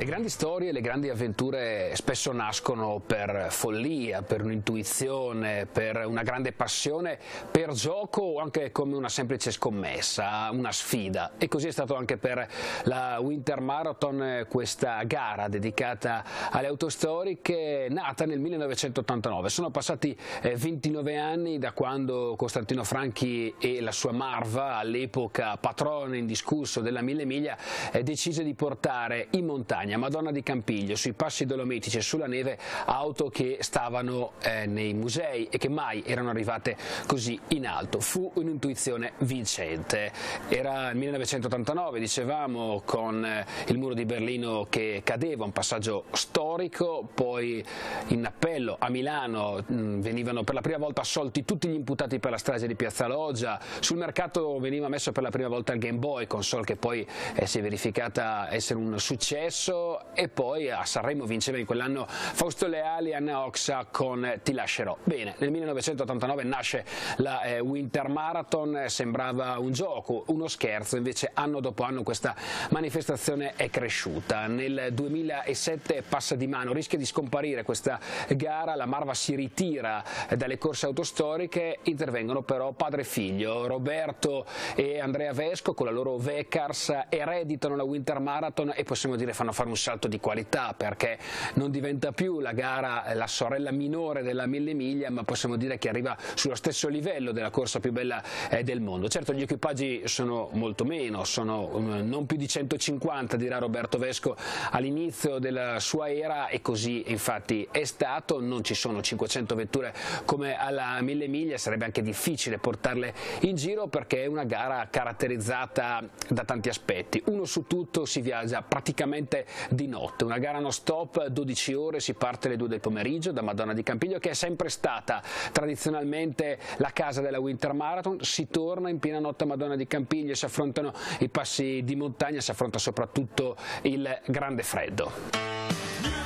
Le grandi storie, le grandi avventure spesso nascono per follia, per un'intuizione, per una grande passione, per gioco o anche come una semplice scommessa, una sfida. E così è stato anche per la Winter Marathon, questa gara dedicata alle autostoriche, nata nel 1989. Sono passati 29 eh, anni da quando Costantino Franchi e la sua Marva, all'epoca patrone indiscusso della Mille Miglia, eh, decise di portare in montagna montagna, Madonna di Campiglio, sui passi dolomitici e sulla neve, auto che stavano eh, nei musei e che mai erano arrivate così in alto. Fu un'intuizione vincente. Era il 1989, dicevamo, con eh, il muro di Berlino che cadeva, un passaggio storico, poi in appello a Milano mh, venivano per la prima volta assolti tutti gli imputati per la strage di Piazza Loggia, sul mercato veniva messo per la prima volta il Game Boy, console che poi eh, si è verificata essere un successo e poi a Sanremo vinceva in quell'anno Fausto Leali e Anna Oxa con Ti lascerò. Bene, nel 1989 nasce la eh, Winter Marathon, sembrava un gioco, uno scherzo, invece anno dopo anno questa manifestazione è cresciuta. Nel 2007 passa di mano, rischia di scomparire questa gara, la Marva si ritira dalle corse autostoriche, intervengono però padre e figlio, Roberto e Andrea Vesco con la loro Vecars ereditano la Winter Marathon e possiamo dire fanno fare salto di qualità perché non diventa più la gara la sorella minore della mille miglia ma possiamo dire che arriva sullo stesso livello della corsa più bella eh, del mondo. Certo gli equipaggi sono molto meno, sono um, non più di 150 dirà Roberto Vesco all'inizio della sua era e così infatti è stato, non ci sono 500 vetture come alla mille miglia, sarebbe anche difficile portarle in giro perché è una gara caratterizzata da tanti aspetti. Uno su tutto si viaggia praticamente di notte, una gara non stop, 12 ore, si parte alle 2 del pomeriggio da Madonna di Campiglio che è sempre stata tradizionalmente la casa della Winter Marathon, si torna in piena notte a Madonna di Campiglio, si affrontano i passi di montagna, si affronta soprattutto il grande freddo.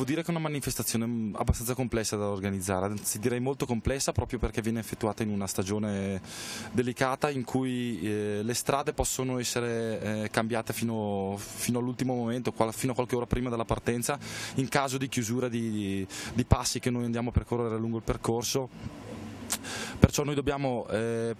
Devo dire che è una manifestazione abbastanza complessa da organizzare, anzi direi molto complessa proprio perché viene effettuata in una stagione delicata in cui eh, le strade possono essere eh, cambiate fino, fino all'ultimo momento, fino a qualche ora prima della partenza, in caso di chiusura di, di passi che noi andiamo a percorrere lungo il percorso perciò noi dobbiamo eh,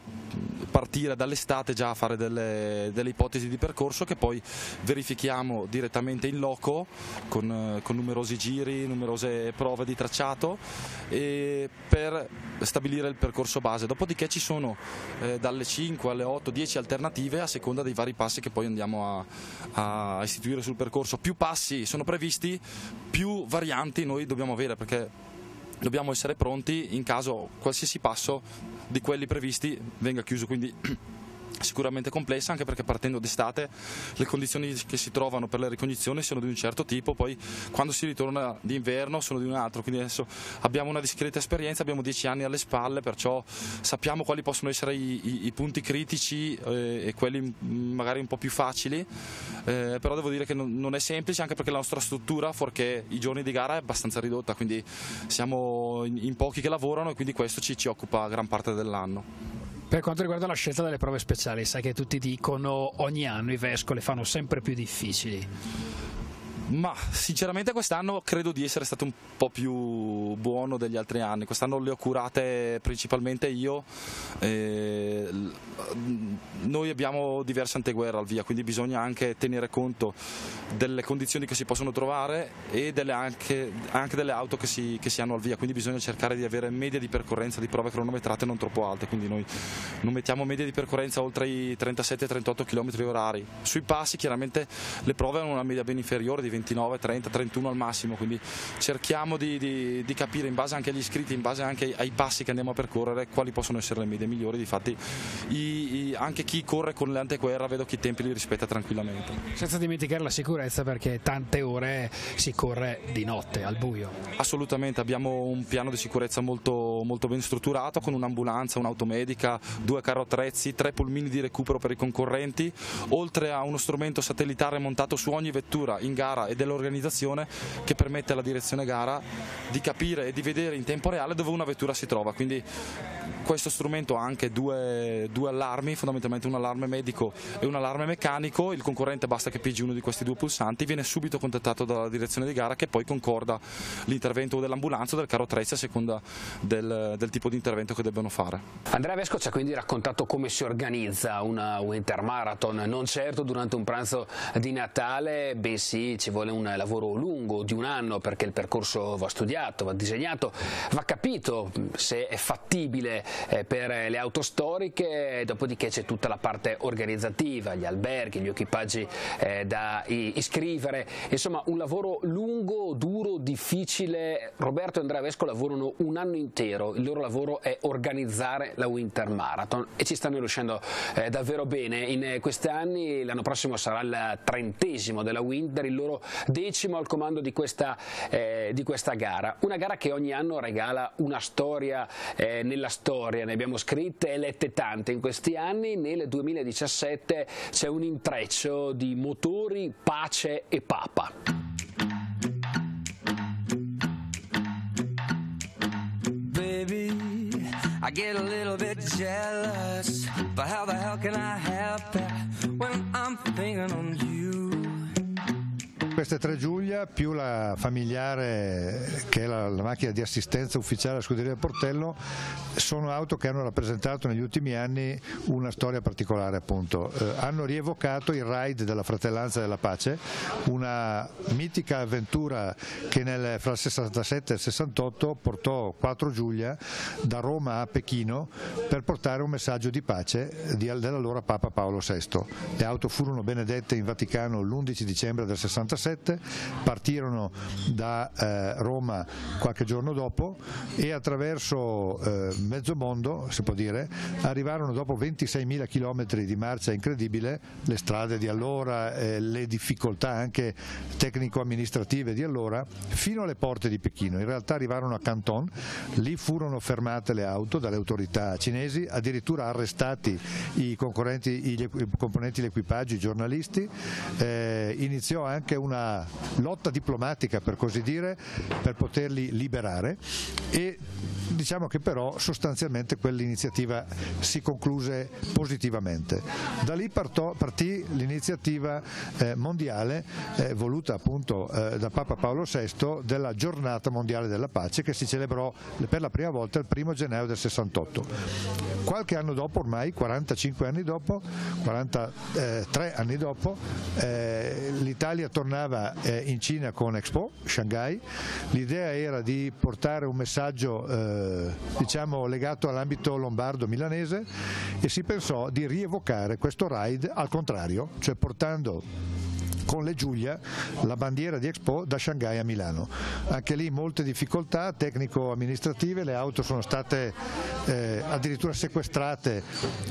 partire dall'estate già a fare delle, delle, ipotesi di percorso che poi verifichiamo direttamente in loco con, con numerosi giri, numerose prove di tracciato per stabilire il percorso base. Dopodiché ci sono eh, dalle 5 alle 8, 10 alternative a seconda dei vari passi che poi andiamo a, a istituire sul percorso. Più passi sono previsti, più varianti noi dobbiamo avere perché dobbiamo essere pronti in caso qualsiasi passo di quelli previsti venga chiuso. Quindi sicuramente complessa anche perché partendo d'estate le condizioni che si trovano per le ricognizioni sono di un certo tipo, poi quando si ritorna d'inverno sono di un altro, quindi adesso abbiamo una discreta esperienza, abbiamo dieci anni alle spalle, perciò sappiamo quali possono essere i, i, i punti critici eh, e quelli magari un po' più facili, eh, però devo dire che non, non, è semplice anche perché la nostra struttura, fuorché i giorni di gara, è abbastanza ridotta, quindi siamo in, in pochi che lavorano e quindi questo ci, ci occupa gran parte dell'anno. Per quanto riguarda la scelta delle prove speciali, sai che tutti dicono ogni anno i Vesco le fanno sempre più difficili. Ma sinceramente quest'anno credo di essere stato un po' più buono degli altri anni, quest'anno le ho curate principalmente io, eh, noi abbiamo diverse anteguerre al via, quindi bisogna anche tenere conto delle condizioni che si possono trovare e delle anche, anche, delle auto che si, che si, hanno al via, quindi bisogna cercare di avere media di percorrenza di prove cronometrate non troppo alte, quindi noi non mettiamo media di percorrenza oltre i 37-38 km orari. Sui passi chiaramente le prove hanno una media ben inferiore di 20 29, 30, 31 al massimo, quindi cerchiamo di, di, di capire in base anche agli iscritti, in base anche ai, passi che andiamo a percorrere, quali possono essere le medie migliori. Difatti i, i, anche chi corre con l'anteguerra vedo che i tempi li rispetta tranquillamente. Senza dimenticare la sicurezza perché tante ore si corre di notte, al buio. Assolutamente, abbiamo un piano di sicurezza molto, molto ben strutturato con un'ambulanza, un'automedica, due carro attrezzi, tre pulmini di recupero per i concorrenti, oltre a uno strumento satellitare montato su ogni vettura in gara e dell'organizzazione che permette alla direzione gara di capire e di vedere in tempo reale dove una vettura si trova. Quindi questo strumento ha anche due, due, allarmi, fondamentalmente un allarme medico e un allarme meccanico, il concorrente basta che pigi uno di questi due pulsanti, viene subito contattato dalla direzione di gara che poi concorda l'intervento dell'ambulanza o del carro attrezzi a seconda del, del, tipo di intervento che debbano fare. Andrea Vesco ci ha quindi raccontato come si organizza una Winter Marathon, non certo durante un pranzo di Natale, bensì ci vuole un lavoro lungo di un anno perché il percorso va studiato, va disegnato, va capito se è fattibile eh, per le auto storiche, dopodiché c'è tutta la parte organizzativa, gli alberghi, gli equipaggi eh, da iscrivere, insomma un lavoro lungo, duro, difficile. Roberto e Andrea Vesco lavorano un anno intero, il loro lavoro è organizzare la Winter Marathon e ci stanno riuscendo eh, davvero bene. In questi anni, l'anno prossimo sarà il trentesimo della Winter, il loro decimo al comando di questa, eh, di questa gara, una gara che ogni anno regala una storia eh, nella storia, ne abbiamo scritte e lette tante in questi anni, nel 2017 c'è un intreccio di motori, pace e papa. I get a little bit jealous, but how the hell can I help it when I'm thinking on you? Queste tre Giulia più la familiare che è la, la macchina di assistenza ufficiale alla scuderia Portello sono auto che hanno rappresentato negli ultimi anni una storia particolare appunto. Eh, hanno rievocato il ride della fratellanza della pace, una mitica avventura che nel, fra il 67 e il 68 portò quattro Giulia da Roma a Pechino per portare un messaggio di pace di, dell'allora Papa Paolo VI. Le auto furono benedette in Vaticano l'11 dicembre del 67 17, partirono da eh, Roma qualche giorno dopo e attraverso eh, mezzo mondo, si può dire, arrivarono dopo 26.000 km di marcia incredibile, le strade di allora, eh, le difficoltà anche tecnico-amministrative di allora, fino alle porte di Pechino. In realtà arrivarono a Canton, lì furono fermate le auto dalle autorità cinesi, addirittura arrestati i, i componenti dell'equipaggio, i giornalisti, eh, iniziò anche una lotta diplomatica per così dire per poterli liberare e diciamo che però sostanzialmente quell'iniziativa si concluse positivamente. Da lì partò, partì l'iniziativa eh, mondiale eh, voluta appunto eh, da Papa Paolo VI della giornata mondiale della pace che si celebrò per la prima volta il primo gennaio del 68. Qualche anno dopo, ormai 45 anni dopo, 43 anni dopo, eh, l'Italia tornava eh, in Cina con Expo, Shanghai, l'idea era di portare un messaggio eh, diciamo, legato all'ambito lombardo-milanese e si pensò di rievocare questo ride al contrario, cioè portando con le Giulia la bandiera di Expo da Shanghai a Milano. Anche lì molte difficoltà tecnico-amministrative, le auto sono state eh, addirittura sequestrate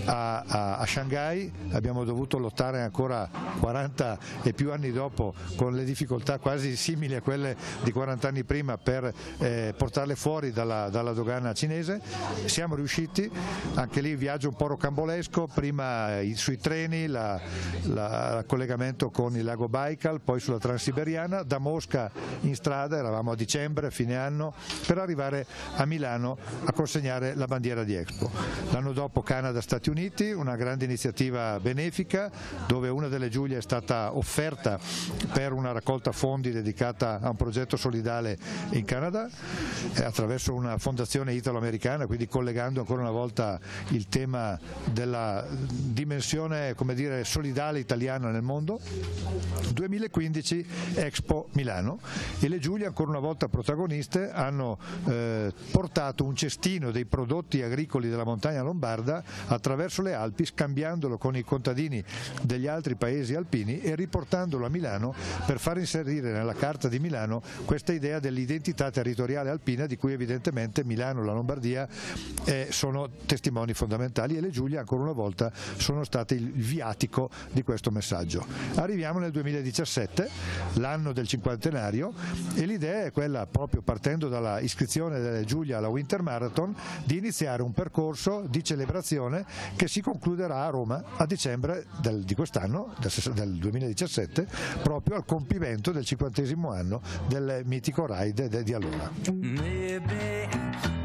a, a, a, Shanghai, abbiamo dovuto lottare ancora 40 e più anni dopo con le difficoltà quasi simili a quelle di 40 anni prima per eh, portarle fuori dalla, dalla dogana cinese. Siamo riusciti, anche lì viaggio un po' rocambolesco, prima sui treni, il collegamento con il lago Baikal, poi sulla Transiberiana, da Mosca in strada, eravamo a dicembre, fine anno, per arrivare a Milano a consegnare la bandiera di Expo. L'anno dopo Canada-Stati Uniti, una grande iniziativa benefica dove una delle Giulie è stata offerta per una raccolta fondi dedicata a un progetto solidale in Canada attraverso una fondazione italo-americana, quindi collegando ancora una volta il tema della dimensione dire, solidale italiana nel mondo 2015 Expo Milano e le Giulie ancora una volta protagoniste hanno eh, portato un cestino dei prodotti agricoli della montagna lombarda attraverso le Alpi scambiandolo con i contadini degli altri paesi alpini e riportandolo a Milano per far inserire nella carta di Milano questa idea dell'identità territoriale alpina di cui evidentemente Milano e la Lombardia eh, sono testimoni fondamentali e le Giulie ancora una volta sono state il viatico di questo messaggio. Arriviamo nel 2017, l'anno del cinquantenario e l'idea è quella proprio partendo dalla iscrizione delle Giulia alla Winter Marathon di iniziare un percorso di celebrazione che si concluderà a Roma a dicembre del, di quest'anno, del, del 2017, proprio al compimento del cinquantesimo anno del mitico ride di allora. Maybe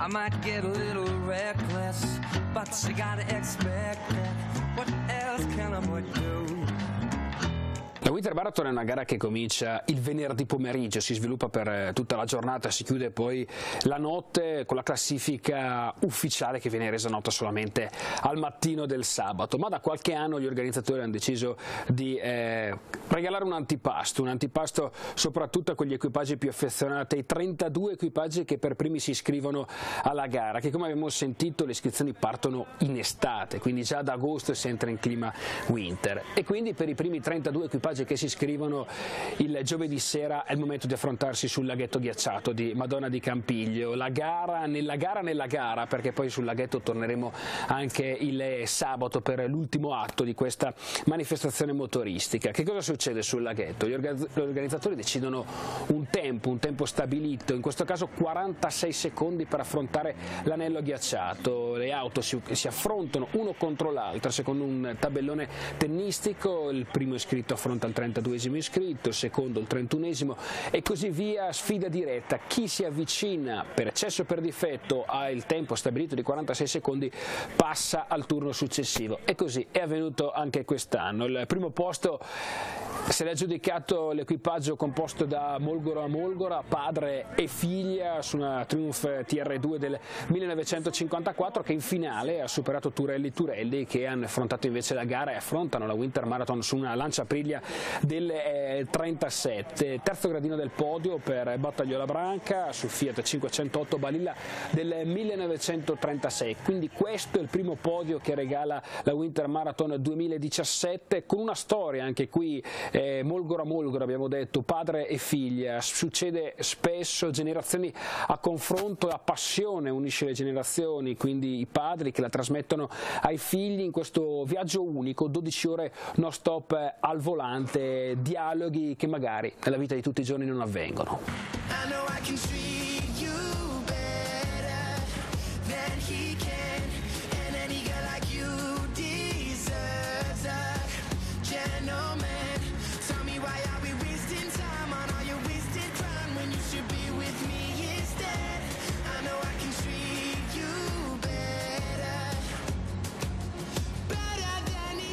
I might get a little reckless, but you gotta expect that. What else can I do? La Winter Marathon è una gara che comincia il venerdì pomeriggio, si sviluppa per eh, tutta la giornata, si chiude poi la notte con la classifica ufficiale che viene resa nota solamente al mattino del sabato, ma da qualche anno gli organizzatori hanno deciso di eh, regalare un antipasto, un antipasto soprattutto a quegli equipaggi più affezionati, ai 32 equipaggi che per primi si iscrivono alla gara, che come abbiamo sentito le iscrizioni partono in estate, quindi già ad agosto si entra in clima winter. E quindi per i primi 32 equipaggi equipaggi che si iscrivono il giovedì sera è il momento di affrontarsi sul laghetto ghiacciato di Madonna di Campiglio, la gara nella gara nella gara perché poi sul laghetto torneremo anche il sabato per l'ultimo atto di questa manifestazione motoristica. Che cosa succede sul laghetto? Gli organizzatori decidono un tempo, un tempo stabilito, in questo caso 46 secondi per affrontare l'anello ghiacciato, le auto si, si affrontano uno contro l'altra secondo un tabellone tennistico, il primo iscritto affronta al 32esimo iscritto, secondo il 31esimo e così via, sfida diretta. Chi si avvicina per eccesso o per difetto al tempo stabilito di 46 secondi passa al turno successivo e così è avvenuto anche quest'anno. Il primo posto se l'è aggiudicato l'equipaggio composto da Molgora Molgora, padre e figlia su una Triumph TR2 del 1954 che in finale ha superato Turelli Turelli che hanno affrontato invece la gara e affrontano la Winter Marathon su una lancia priglia del eh, 37. Terzo gradino del podio per Battagliola Branca sul Fiat 508 Balilla del 1936. Quindi questo è il primo podio che regala la Winter Marathon 2017 con una storia anche qui eh, Molgora Molgora abbiamo detto, padre e figlia, succede spesso, generazioni a confronto, la passione unisce le generazioni, quindi i padri che la trasmettono ai figli in questo viaggio unico, 12 ore non stop al volante, dialoghi che magari nella vita di tutti i giorni non avvengono.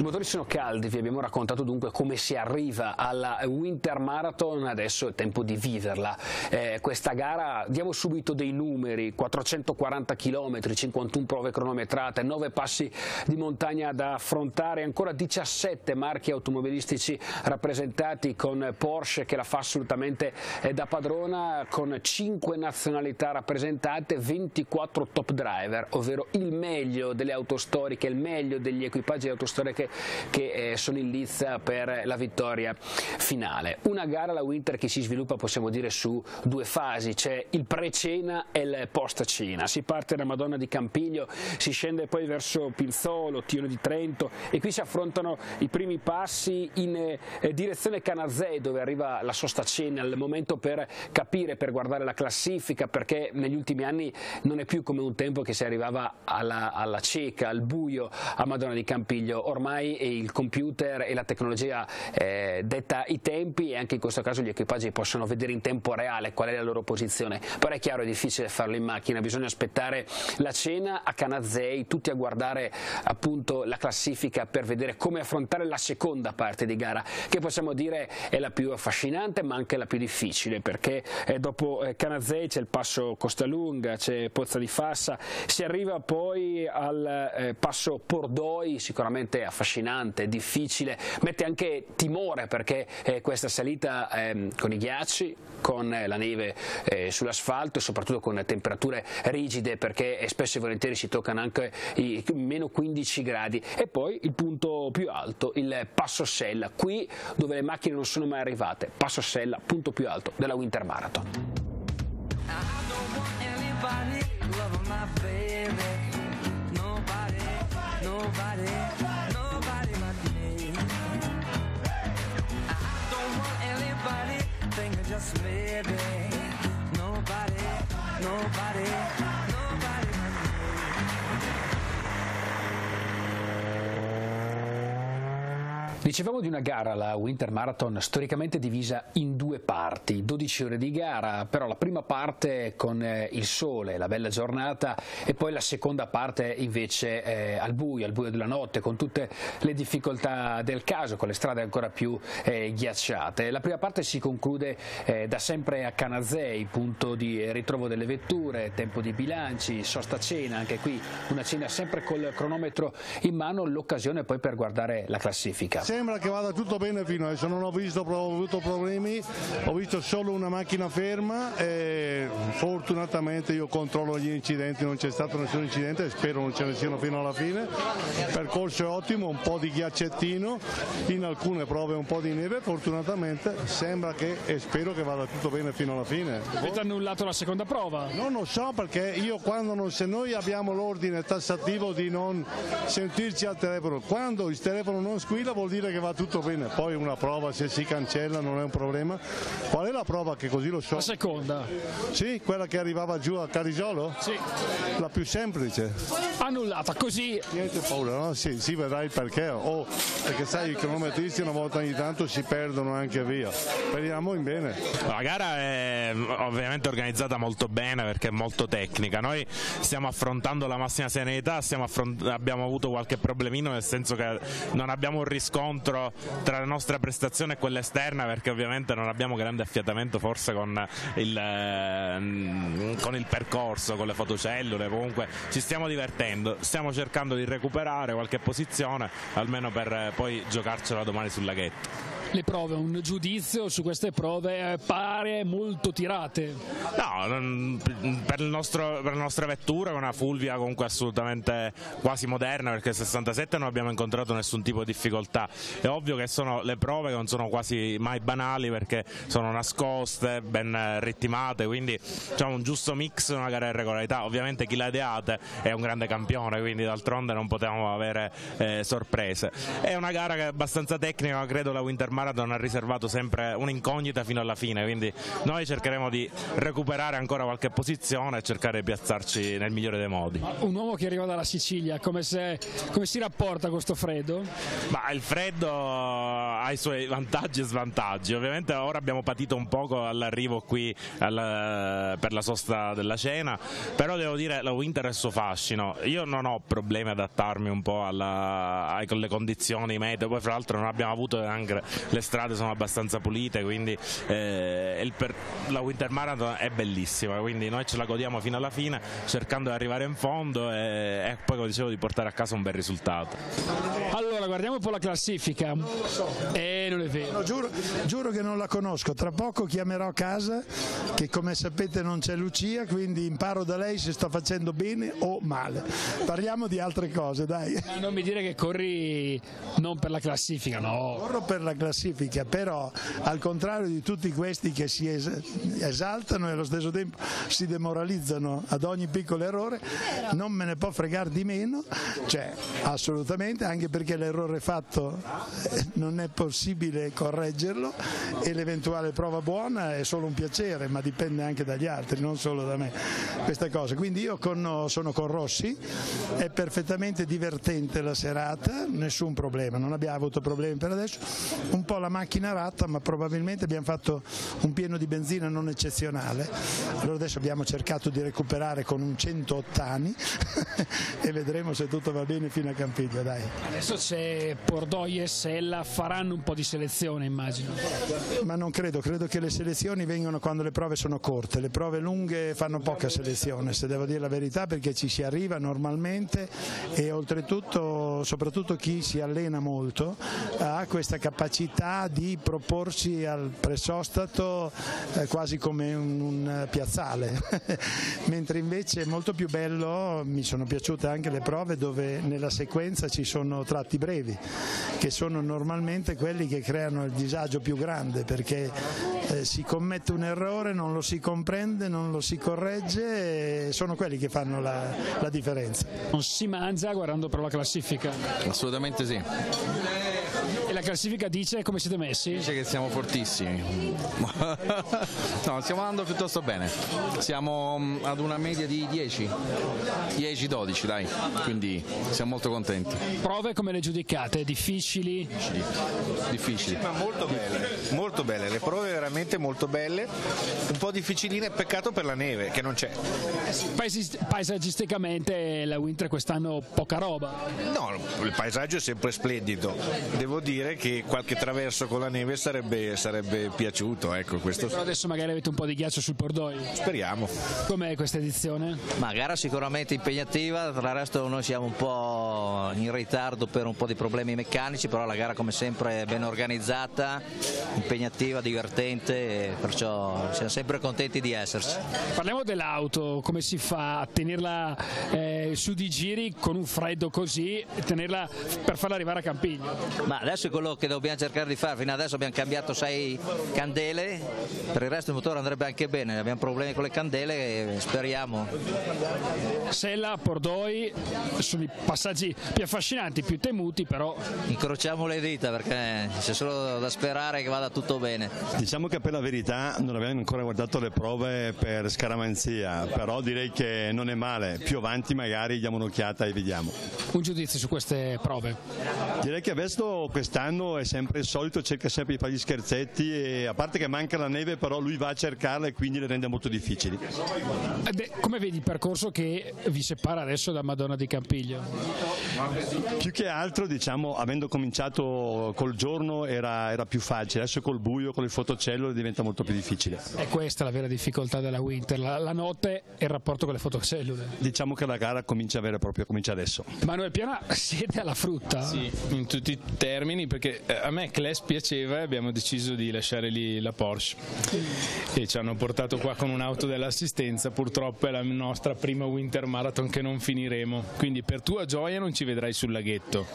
I motori sono caldi, vi abbiamo raccontato dunque come si arriva alla Winter Marathon, adesso è tempo di viverla. Eh, questa gara, diamo subito dei numeri, 440 km, 51 prove cronometrate, 9 passi di montagna da affrontare, ancora 17 marchi automobilistici rappresentati con Porsche che la fa assolutamente eh, da padrona, con 5 nazionalità rappresentate, 24 top driver, ovvero il meglio delle auto storiche, il meglio degli equipaggi autostoriche che eh, sono in lizza per la vittoria finale. Una gara, la Winter, che si sviluppa possiamo dire su due fasi, c'è il pre-cena e il post-cena. Si parte da Madonna di Campiglio, si scende poi verso Pinzolo, Tione di Trento e qui si affrontano i primi passi in eh, direzione Canazei dove arriva la sosta cena, il momento per capire, per guardare la classifica perché negli ultimi anni non è più come un tempo che si arrivava alla, alla cieca, al buio a Madonna di Campiglio, ormai ormai il computer e la tecnologia eh, detta i tempi e anche in questo caso gli equipaggi possono vedere in tempo reale qual è la loro posizione, però è chiaro è difficile farlo in macchina, bisogna aspettare la cena a Canazei, tutti a guardare appunto la classifica per vedere come affrontare la seconda parte di gara, che possiamo dire è la più affascinante ma anche la più difficile perché eh, dopo eh, Canazei c'è il passo Costalunga, c'è Pozza di Fassa, si arriva poi al eh, passo Pordoi, sicuramente affascinante affascinante, difficile, mette anche timore perché eh, questa salita eh, con i ghiacci, con la neve eh, sull'asfalto e soprattutto con temperature rigide perché spesso e volentieri si toccano anche i meno 15 gradi. E poi il punto più alto, il Passo Sella, qui dove le macchine non sono mai arrivate, Passo Sella, punto più alto della Winter Marathon. Just maybe Dicevamo di una gara, la Winter Marathon, storicamente divisa in due parti, 12 ore di gara, però la prima parte con eh, il sole, la bella giornata e poi la seconda parte invece eh, al buio, al buio della notte, con tutte le difficoltà del caso, con le strade ancora più eh, ghiacciate. La prima parte si conclude eh, da sempre a Canazei, punto di ritrovo delle vetture, tempo di bilanci, sosta cena, anche qui una cena sempre col cronometro in mano, l'occasione poi per guardare la classifica sembra che vada tutto bene fino adesso, non ho, visto, ho avuto problemi, ho visto solo una macchina ferma e fortunatamente io controllo gli incidenti, non c'è stato nessun incidente, spero non ce ne siano fino alla fine. Il percorso è ottimo, un po' di ghiaccettino, in alcune prove un po' di neve, fortunatamente sembra che e spero che vada tutto bene fino alla fine. Avete annullato la seconda prova? Non lo so perché io quando non, se noi abbiamo l'ordine tassativo di non sentirci al telefono, quando il telefono non squilla vuol dire dire che va tutto bene, poi una prova se si cancella non è un problema. Qual è la prova che così lo so? La seconda. Sì, quella che arrivava giù a Carisolo? Sì. La più semplice. Annullata, così. Niente paura, no? Sì, si vedrà il perché. Oh, perché sai i cronometristi una volta ogni tanto si perdono anche via. Speriamo in bene. La gara è ovviamente organizzata molto bene perché è molto tecnica. Noi stiamo affrontando la massima serenità, abbiamo avuto qualche problemino nel senso che non abbiamo un riscontro scontro tra la nostra prestazione e quella esterna perché ovviamente non abbiamo grande affiatamento forse con il, ehm, con il percorso, con le fotocellule, comunque ci stiamo divertendo, stiamo cercando di recuperare qualche posizione almeno per poi giocarcela domani sul laghetto le prove, un giudizio su queste prove pare molto tirate. No, per, nostro, per, la nostra vettura, una Fulvia comunque assolutamente quasi moderna perché il 67 non abbiamo incontrato nessun tipo di difficoltà. È ovvio che sono le prove che non sono quasi mai banali perché sono nascoste, ben ritmate, quindi diciamo un giusto mix, una gara di regolarità. Ovviamente chi l'ha ideata è un grande campione, quindi d'altronde non potevamo avere eh, sorprese. È una gara che è abbastanza tecnica, credo la Winter Marathon ha riservato sempre un'incognita fino alla fine, quindi noi cercheremo di recuperare ancora qualche posizione e cercare di piazzarci nel migliore dei modi. Un uomo che arriva dalla Sicilia, come, se, come si rapporta a questo freddo? Ma il freddo ha i suoi vantaggi e svantaggi, ovviamente ora abbiamo patito un poco all'arrivo qui alla, per la sosta della cena, però devo dire la winter è il suo fascino, io non ho problemi ad adattarmi un po' alla, alle condizioni meteo, poi fra l'altro non abbiamo avuto anche le strade sono abbastanza pulite, quindi eh, per, la Winter Marathon è bellissima, quindi noi ce la godiamo fino alla fine cercando di arrivare in fondo e, e poi come dicevo di portare a casa un bel risultato. Allora guardiamo un po' la classifica. Eh, non è vero. No, giuro, giuro, che non la conosco, tra poco chiamerò a casa che come sapete non c'è Lucia, quindi imparo da lei se sto facendo bene o male. Parliamo di altre cose, dai. Ma non mi dire che corri non per la classifica, no. Corro per la classifica classifica, però al contrario di tutti questi che si esaltano e allo stesso tempo si demoralizzano ad ogni piccolo errore, non me ne può fregare di meno, cioè assolutamente, anche perché l'errore fatto eh, non è possibile correggerlo e l'eventuale prova buona è solo un piacere, ma dipende anche dagli altri, non solo da me, questa cosa. Quindi io con, sono con Rossi, è perfettamente divertente la serata, nessun problema, non abbiamo avuto problemi per adesso, un po' la macchina ratta ma probabilmente abbiamo fatto un pieno di benzina non eccezionale allora adesso abbiamo cercato di recuperare con un 100 ottani e vedremo se tutto va bene fino a Campiglio dai. adesso c'è Pordoi e Sella faranno un po' di selezione immagino. Ma non credo, credo che le selezioni vengano quando le prove sono corte. Le prove lunghe fanno poca selezione se devo dire la verità perché ci si arriva normalmente e oltretutto soprattutto chi si allena molto, ha questa capacità di proporsi al pressostato eh, quasi come un, piazzale, mentre invece è molto più bello, mi sono piaciute anche le prove dove nella sequenza ci sono tratti brevi, che sono normalmente quelli che creano il disagio più grande perché eh, si commette un errore, non lo si comprende, non lo si corregge sono quelli che fanno la, la differenza. Non si mangia guardando però la classifica. Assolutamente sì. La classifica dice come siete messi? Dice che siamo fortissimi. no, stiamo andando piuttosto bene. Siamo mm, ad una media di 10, 10-12 dai, quindi siamo molto contenti. Prove come le giudicate? Difficili? Difficili. Ma molto belle, molto belle, le prove veramente molto belle, un po' difficiline, peccato per la neve che non c'è. Paesi- paesaggisticamente la Winter quest'anno poca roba. No, il paesaggio è sempre splendido, devo dire che qualche traverso con la neve sarebbe, sarebbe piaciuto, ecco questo Però adesso magari avete un po' di ghiaccio sul Pordoi. speriamo. Com'è questa edizione? Ma gara sicuramente impegnativa, tra l'altro noi siamo un po' in ritardo per un po' di problemi meccanici, però la gara come sempre è ben organizzata, impegnativa, divertente, e perciò siamo sempre contenti di esserci. Parliamo dell'auto, come si fa a tenerla eh, su di giri con un freddo così e tenerla per farla arrivare a Campiglio? Ma adesso è quello che dobbiamo cercare di fare, fino adesso abbiamo cambiato sei candele, per il resto il motore andrebbe anche bene, abbiamo problemi con le candele e speriamo. Sella, Pordoi sono i passaggi più affascinanti, più temuti, però Incrociamo le dita perché c'è solo da sperare che vada tutto bene. Diciamo che per la verità non abbiamo ancora guardato le prove per scaramanzia, però direi che non è male, più avanti magari diamo un'occhiata e vediamo. un giudizio su queste prove. Direi che Vesto quest'anno è sempre il solito, cerca sempre di fare gli scherzetti e a parte che manca la neve però lui va a cercarla e quindi le rende molto difficili. Ed è- come vedi il percorso che vi separa adesso da Madonna di Campiglio? Più che altro diciamo avendo cominciato col giorno era, era più facile, adesso col buio, con il fotocellule diventa molto più difficile. È questa la vera difficoltà della Winter, la, la notte e il rapporto con le fotocellule. Diciamo che la gara comincia a vera e propria, comincia adesso. Manuel Piana, siete alla frutta? Sì, in tutti i termini, perché eh, a me Class piaceva e abbiamo deciso di lasciare lì la Porsche. E ci hanno portato qua con un'auto dell'assistenza, purtroppo è la nostra prima Winter Marathon che non finiremo, quindi per tua gioia non ci vedrai sul laghetto.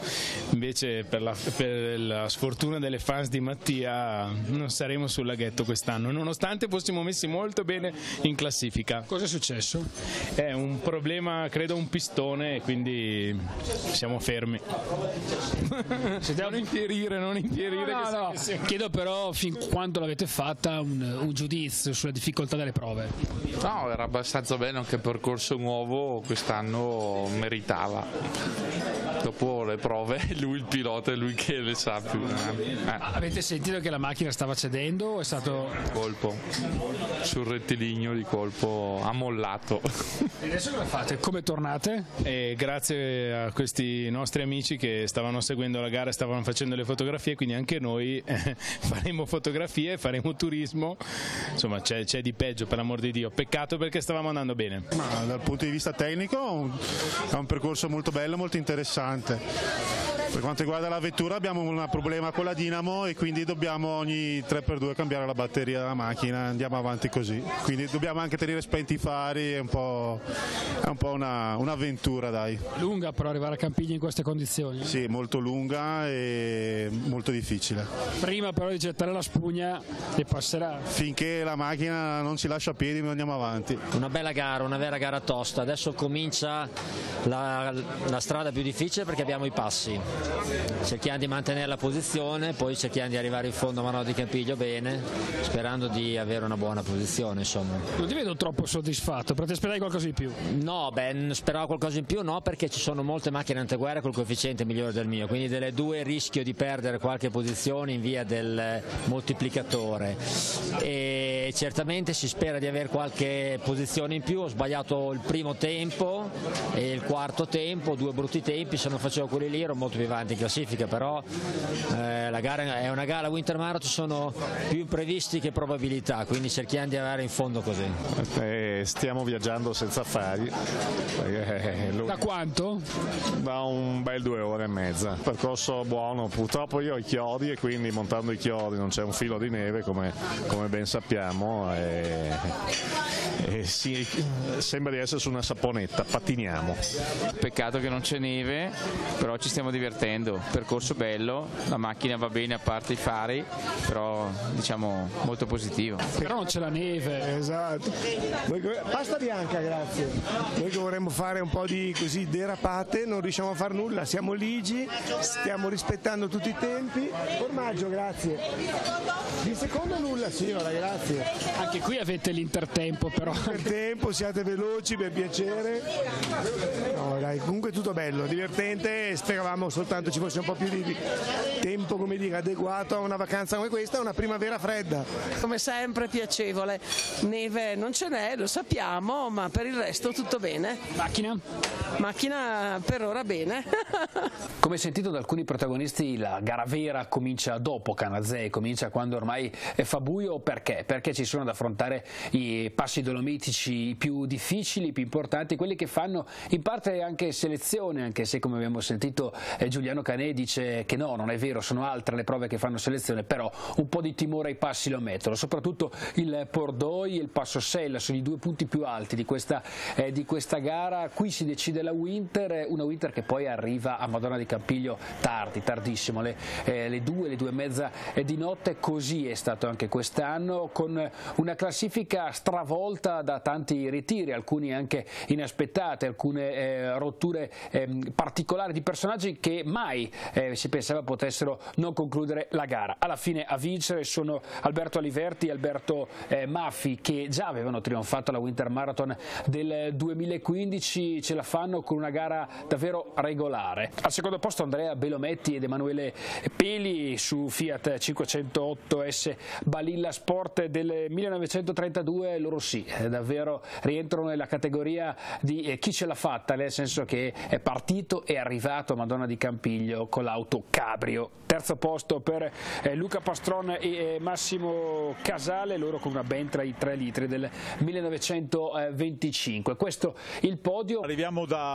Invece per la, per la sfortuna delle fans di Mattia non saremo sul laghetto quest'anno, nonostante fossimo messi molto bene in classifica. Cosa è successo? È un problema, credo un pistone, quindi siamo fermi. non infierire, non infierire. No, no, se- Chiedo però fin quando l'avete fatta un, un giudizio sulla difficoltà delle prove. No, era abbastanza bene anche il percorso nuovo, quest'anno meritava. Dopo le prove, lui il pilota è lui che le sa più. Eh, Avete sentito che la macchina stava cedendo o è stato... colpo sul rettilineo di colpo ha mollato. E adesso come fate? Come tornate? E grazie a questi nostri amici che stavano seguendo la gara e stavano facendo le fotografie, quindi anche noi eh, faremo fotografie, faremo turismo. Insomma, c'è, c'è di peggio per l'amor di Dio. Peccato perché stavamo andando bene. Ma dal punto di vista tecnico è un percorso molto bello, molto interessante. Per quanto riguarda la vettura abbiamo un problema con la dinamo e quindi dobbiamo ogni 3x2 cambiare la batteria della macchina, andiamo avanti così. Quindi dobbiamo anche tenere spenti i fari, è un po', è un po' una- un'avventura dai. Lunga però arrivare a Campiglia in queste condizioni. Sì, molto lunga e molto difficile. Prima però di gettare la spugna e passerà. Finché la macchina non si lascia a piedi noi andiamo avanti. Una bella gara, una vera gara tosta. Adesso comincia la, la strada più difficile perché abbiamo i passi. Cerchiamo di mantenere la posizione, poi cerchiamo di arrivare in fondo a Mano di Campiglio bene, sperando di avere una buona posizione. Insomma. Non ti vedo troppo soddisfatto, perché aspettavi qualcosa di più. No, beh, speravo qualcosa in più, no, perché ci sono molte macchine anteguerra col coefficiente migliore del mio, quindi delle due rischio di perdere qualche posizione in via del moltiplicatore. E certamente si spera di avere qualche posizione in più, ho sbagliato il primo tempo e il quarto tempo, due brutti tempi, se non facevo quelli lì ero molto più avanti in classifica, però eh, la gara è una gara Winter Marathon, ci sono più imprevisti che probabilità, quindi cerchiamo di andare in fondo così. Eh, stiamo viaggiando senza affari. Eh, da quanto? Da un bel due ore e mezza. Percorso buono, purtroppo io ho i chiodi e quindi montando i chiodi non c'è un filo di neve come, come ben sappiamo. E, e sì, sembra di essere su una saponetta, pattiniamo. Peccato che non c'è neve, però ci stiamo divertendo. Percorso bello, la macchina va bene a parte i fari, però diciamo molto positivo. Però non c'è la neve. Esatto. Pasta bianca, grazie. Noi che vorremmo fare un po' di così derapate, non riusciamo a fare nulla, siamo ligi, stiamo rispettando tutti i tempi. Formaggio, grazie. Di secondo nulla signora, grazie. Anche qui avete l'intertempo però. L'intertempo, siate veloci per piacere. No, dai, comunque tutto bello, divertente, speravamo soltanto ci fosse un po' più di tempo, come dire, adeguato a una vacanza come questa, una primavera fredda. Come sempre piacevole, neve non ce n'è, lo sappiamo, ma per il resto tutto bene. Macchina? Macchina per ora bene. Come sentito da alcuni protagonisti la gara vera comincia dopo Canazei, comincia quando ormai fa buio, perché? Perché ci sono da affrontare i passi dolomitici più difficili, più importanti, quelli che fanno in parte anche selezione, anche se come abbiamo sentito eh, Giuliano Canè dice che no, non è vero, sono altre le prove che fanno selezione, però un po' di timore ai passi lo mettono, soprattutto il Pordoi e il Passo Sella sono i due punti più alti di questa, eh, di questa gara, qui si decide la Winter, una Winter che poi arriva a Madonna di Campiglio tardi, tardissimo, le, eh, le due, le due e mezza di notte, così è stato anche quest'anno, con una classifica stravolta da tanti ritiri, alcuni anche inaspettati, alcune eh, rotture ehm, particolari di personaggi che mai eh, si pensava potessero non concludere la gara. Alla fine a vincere sono Alberto Aliverti e Alberto eh, Maffi che già avevano trionfato alla Winter Marathon del 2015, ce la fanno con una gara davvero regolare. Al secondo posto Andrea Belometti ed Emanuele Peli su Fiat 508S Balilla Sport del 1932, loro sì, davvero rientrano nella categoria di eh, chi ce l'ha fatta, nel senso che è partito e arrivato a Madonna di Campiglio con l'auto Cabrio. Terzo posto per eh, Luca Pastron e eh, Massimo Casale, loro con una Bentra i 3 litri del 1925. Questo il podio. Arriviamo da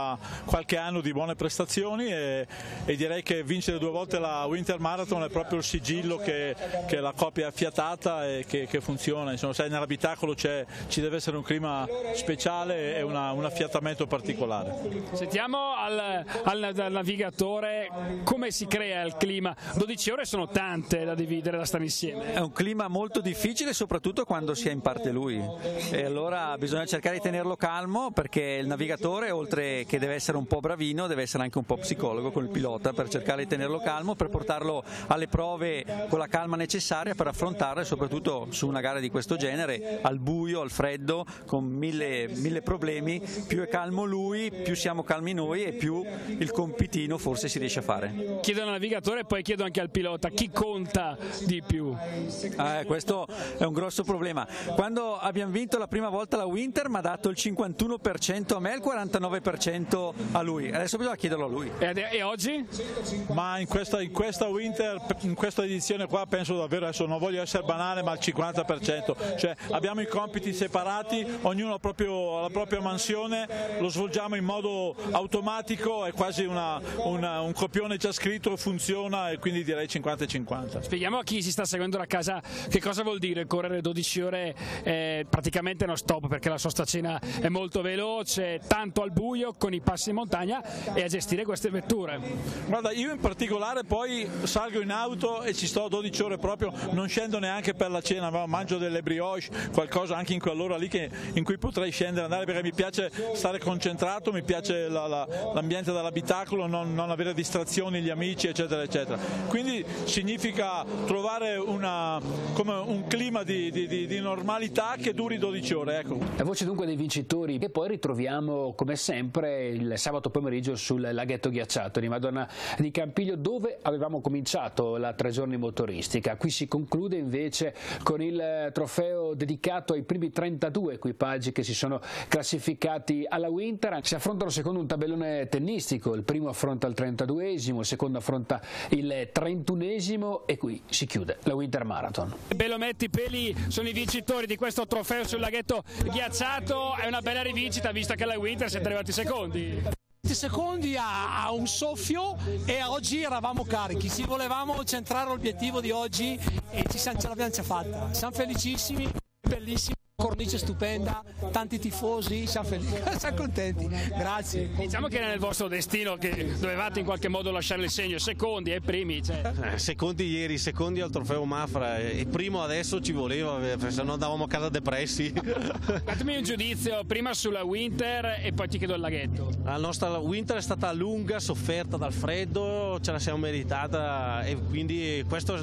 qualche anno di buone prestazioni e, e direi che vincere due volte la Winter Marathon è proprio il sigillo che, che la coppia è affiatata e che, che funziona. Insomma, sai, nell'abitacolo ci deve essere un clima speciale e una, un affiatamento particolare. Sentiamo al, al, al, navigatore come si crea il clima. 12 ore sono tante da dividere, da stare insieme. È un clima molto difficile soprattutto quando si è in parte lui e allora bisogna cercare di tenerlo calmo perché il navigatore oltre che deve essere un po' bravino deve essere anche un po' psicologo con il pilota per cercare di tenerlo calmo, per portarlo alle prove con la calma necessaria per affrontarle soprattutto su una gara di questo genere al buio, al freddo, con mille, mille problemi, più è calmo lui, più siamo calmi noi e più il compitino forse si riesce a fare. Chiedo al navigatore e poi chiedo anche al pilota chi conta di più. Eh, questo è un grosso problema. Quando abbiamo vinto la prima volta la Winter mi ha dato il 51% a me e il 49% a lui. Adesso bisogna chiederlo a lui. E, e oggi? Ma in questa, in questa, Winter, in questa edizione qua penso davvero, adesso non voglio essere banale, ma il 50%. Cioè abbiamo i compiti separati, ognuno ha, proprio, la propria mansione, lo svolgiamo in modo automatico, è quasi una, una, un copione già scritto, funziona e quindi direi 50-50. Spieghiamo a chi si sta seguendo da casa che cosa vuol dire correre 12 ore eh, praticamente non stop perché la sosta cena è molto veloce, tanto al buio con i passi in montagna e a gestire queste vetture. Guarda, io in particolare poi salgo in auto e ci sto 12 ore proprio, non scendo neanche per la cena, mangio delle brioche, qualcosa anche in quell'ora lì che, in cui potrei scendere, andare perché mi piace stare concentrato, mi piace la, la, l'ambiente dell'abitacolo, non, non, avere distrazioni, gli amici eccetera eccetera. Quindi significa trovare una, un clima di, di, di, di, normalità che duri 12 ore. Ecco. La voce dunque dei vincitori che poi ritroviamo come sempre sempre il sabato pomeriggio sul laghetto ghiacciato di Madonna di Campiglio dove avevamo cominciato la tre giorni motoristica. Qui si conclude invece con il trofeo dedicato ai primi 32 equipaggi che si sono classificati alla Winter. Si affrontano secondo un tabellone tennistico, il primo affronta il 32esimo, il secondo affronta il 31esimo e qui si chiude la Winter Marathon. Belometti Peli sono i vincitori di questo trofeo sul laghetto ghiacciato, è una bella rivincita vista che alla Winter siete arrivati secondi. Secondi a, a, un soffio e oggi eravamo carichi, si volevamo centrare l'obiettivo di oggi e ci siamo, ce l'abbiamo fatta. Siamo felicissimi, bellissimi cornice stupenda, tanti tifosi, siamo felici, siamo contenti, grazie. Diciamo che era nel vostro destino che dovevate in qualche modo lasciare il segno, secondi e primi. Cioè. Eh, secondi ieri, secondi al trofeo Mafra e primo adesso ci voleva, se no andavamo a casa depressi. Fatemi un giudizio prima sulla Winter e poi ti chiedo il laghetto. La nostra Winter è stata lunga, sofferta dal freddo, ce la siamo meritata e quindi questo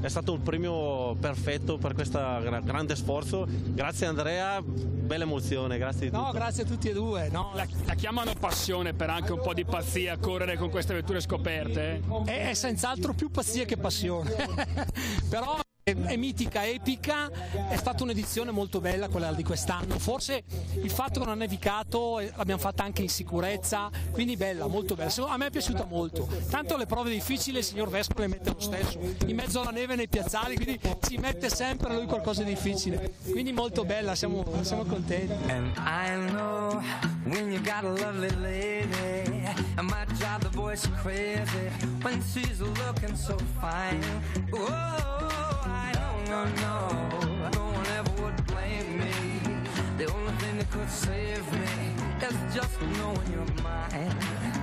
è stato un premio perfetto per questo grande sforzo. Grazie Andrea, bella emozione, grazie di tutto. No, grazie a tutti e due. No. La, la, chiamano passione per anche un po' di pazzia correre con queste vetture scoperte? È, è senz'altro più pazzia che passione. Però è mitica, epica, è stata un'edizione molto bella quella di quest'anno, forse il fatto che non ha nevicato l'abbiamo fatta anche in sicurezza, quindi bella, molto bella, a me è piaciuta molto, tanto le prove difficili il signor Vespa le mette lo stesso, in mezzo alla neve nei piazzali, quindi ci mette sempre lui qualcosa di difficile, quindi molto bella, siamo, siamo contenti. when no, no. No one ever would blame me. The only thing that could save me is just knowing your mind.